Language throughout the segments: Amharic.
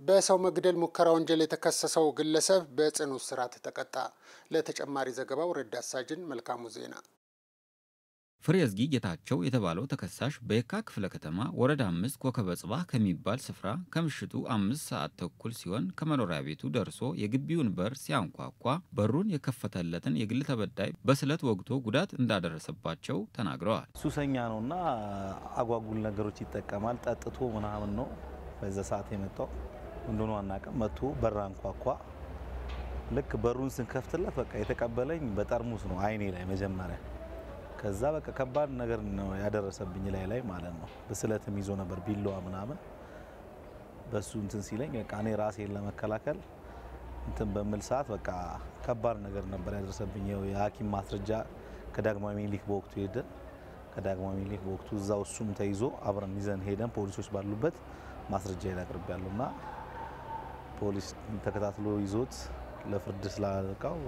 በሰው መግደል ሙከራ ወንጀል የተከሰሰው ግለሰብ በጽኑ እስራት ተቀጣ። ለተጨማሪ ዘገባው ረዳት ሳጅን መልካሙ ዜና። ፍሬዝጊ ጌታቸው የተባለው ተከሳሽ በየካ ክፍለ ከተማ ወረዳ አምስት ኮከበ ጽባህ ከሚባል ስፍራ ከምሽቱ አምስት ሰዓት ተኩል ሲሆን ከመኖሪያ ቤቱ ደርሶ የግቢውን በር ሲያንኳኳ በሩን የከፈተለትን የግል ተበዳይ በስለት ወግቶ ጉዳት እንዳደረሰባቸው ተናግረዋል። ሱሰኛ ነውና አጓጉል ነገሮች ይጠቀማል። ጠጥቶ ምናምን ነው በዛ ሰዓት የመጣው እንደሆነ አናውቅም። መጥቶ በር አንኳኳ። ልክ በሩን ስንከፍትለት በቃ የተቀበለኝ በጠርሙስ ነው አይኔ ላይ መጀመሪያ ከዛ በቃ ከባድ ነገር ነው ያደረሰብኝ ላይ ላይ ማለት ነው። በስለትም ይዞ ነበር ቢላዋ ምናምን በሱ እንትን ሲለኝ በቃ እኔ ራሴን ለመከላከል እንትን በምል ሰዓት በቃ ከባድ ነገር ነበር ያደረሰብኝ። የሐኪም ማስረጃ ከዳግማዊ ሚኒሊክ በወቅቱ ሄደን ከዳግማዊ ሚኒሊክ በወቅቱ እዛው እሱም ተይዞ አብረን ይዘን ሄደን ፖሊሶች ባሉበት ማስረጃ ይላቅርብ ያሉና ፖሊስ ተከታትሎ ይዞት ለፍርድ ስላበቃው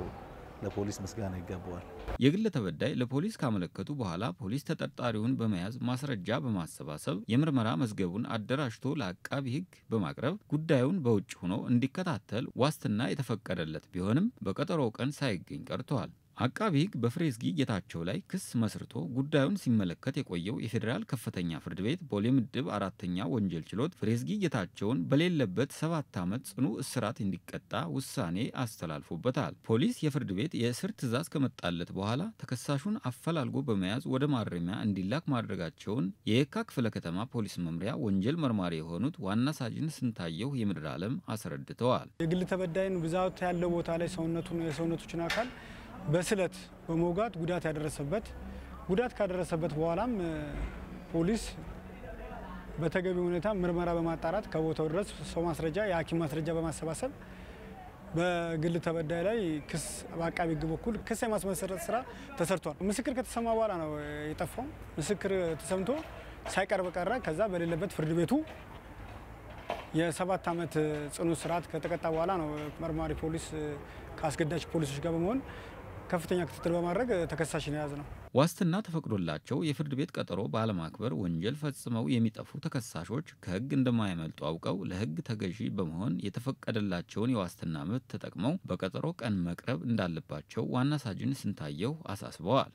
ለፖሊስ ምስጋና ይገባዋል። የግል ተበዳይ ለፖሊስ ካመለከቱ በኋላ ፖሊስ ተጠርጣሪውን በመያዝ ማስረጃ በማሰባሰብ የምርመራ መዝገቡን አደራጅቶ ለአቃቢ ሕግ በማቅረብ ጉዳዩን በውጭ ሆኖ እንዲከታተል ዋስትና የተፈቀደለት ቢሆንም በቀጠሮው ቀን ሳይገኝ ቀርተዋል። አቃቢ ሕግ በፍሬዝጊ ጌታቸው ላይ ክስ መስርቶ ጉዳዩን ሲመለከት የቆየው የፌዴራል ከፍተኛ ፍርድ ቤት ቦሌ ምድብ አራተኛ ወንጀል ችሎት ፍሬዝጊ ጌታቸውን በሌለበት ሰባት ዓመት ጽኑ እስራት እንዲቀጣ ውሳኔ አስተላልፎበታል። ፖሊስ የፍርድ ቤት የእስር ትዕዛዝ ከመጣለት በኋላ ተከሳሹን አፈላልጎ በመያዝ ወደ ማረሚያ እንዲላክ ማድረጋቸውን የየካ ክፍለ ከተማ ፖሊስ መምሪያ ወንጀል መርማሪ የሆኑት ዋና ሳጅን ስንታየሁ የምድር ዓለም አስረድተዋል። የግል ተበዳይን ብዛት ያለው ቦታ ላይ ሰውነቱን የሰውነቶችን አካል በስለት በመውጋት ጉዳት ያደረሰበት ጉዳት ካደረሰበት በኋላም ፖሊስ በተገቢ ሁኔታ ምርመራ በማጣራት ከቦታው ድረስ ሰው ማስረጃ የሐኪም ማስረጃ በማሰባሰብ በግል ተበዳይ ላይ ክስ በአቃቢ ሕግ በኩል ክስ የማስመሰረት ስራ ተሰርቷል። ምስክር ከተሰማ በኋላ ነው የጠፋው። ምስክር ተሰምቶ ሳይቀርብ ቀረ። ከዛ በሌለበት ፍርድ ቤቱ የሰባት ዓመት ጽኑ እስራት ከተቀጣ በኋላ ነው መርማሪ ፖሊስ ከአስገዳጅ ፖሊሶች ጋር በመሆን ከፍተኛ ክትትል በማድረግ ተከሳሽን የያዝ ነው። ዋስትና ተፈቅዶላቸው የፍርድ ቤት ቀጠሮ ባለማክበር ወንጀል ፈጽመው የሚጠፉ ተከሳሾች ከሕግ እንደማያመልጡ አውቀው ለሕግ ተገዢ በመሆን የተፈቀደላቸውን የዋስትና መብት ተጠቅመው በቀጠሮ ቀን መቅረብ እንዳለባቸው ዋና ሳጅን ስንታየሁ አሳስበዋል።